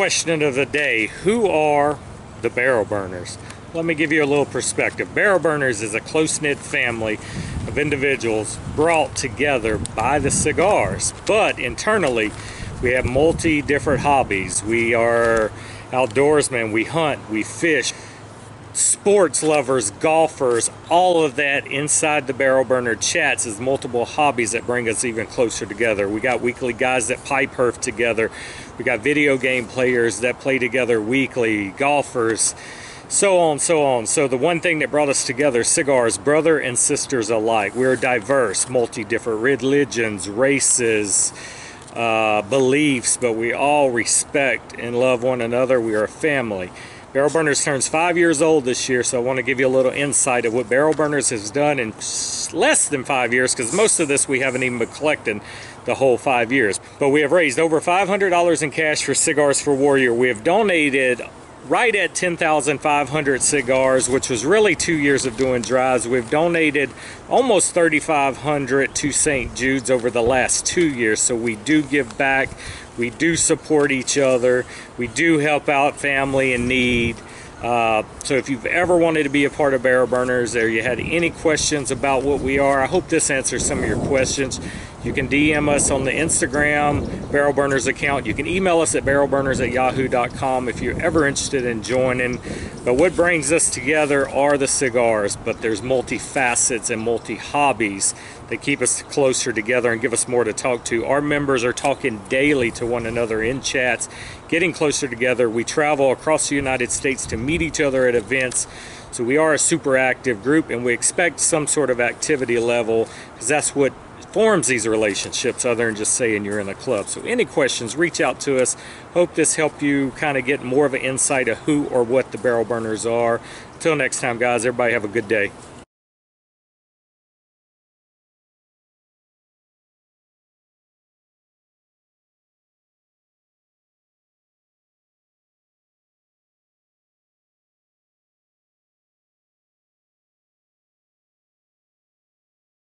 Question of the day Who are the Barrel Burners? Let me give you a little perspective. Barrel Burners is a close knit family of individuals brought together by the cigars, but internally, we have multi different hobbies. We are outdoorsmen, we hunt, we fish, sports lovers, golfers, all of that inside the Barrel Burner chats is multiple hobbies that bring us even closer together. We got weekly guys that pipe herf together. We got video game players that play together weekly, golfers, so on, so on. So the one thing that brought us together, cigars, brother and sisters alike. We're diverse, multi different religions, races, uh, beliefs, but we all respect and love one another. We are a family. Barrel Burners turns five years old this year, so I want to give you a little insight of what Barrel Burners has done in less than five years, because most of this we haven't even been collecting the whole five years. But we have raised over $500 in cash for Cigars for Warrior. We have donated right at 10,500 cigars, which was really two years of doing drives. We've donated almost 3,500 to St. Jude's over the last two years, so we do give back. We do support each other. We do help out family in need. Uh, so if you've ever wanted to be a part of Barrel Burners or you had any questions about what we are, I hope this answers some of your questions. You can DM us on the Instagram Barrel Burners account. You can email us at barrelburners at yahoo.com if you're ever interested in joining. But what brings us together are the cigars, but there's multi facets and multi hobbies that keep us closer together and give us more to talk to. Our members are talking daily to one another in chats, getting closer together. We travel across the United States to meet each other at events. So we are a super active group and we expect some sort of activity level because that's what forms these relationships other than just saying you're in a club. So any questions, reach out to us. Hope this helped you kind of get more of an insight of who or what the barrel burners are. Until next time, guys, everybody have a good day.